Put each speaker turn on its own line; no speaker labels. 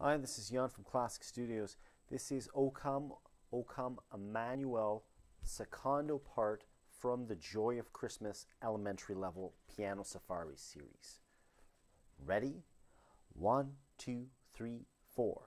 Hi, this is Jan from Classic Studios. This is Ocam, Ocam Emmanuel secondo part from the Joy of Christmas elementary level piano safari series. Ready? One, two, three, four.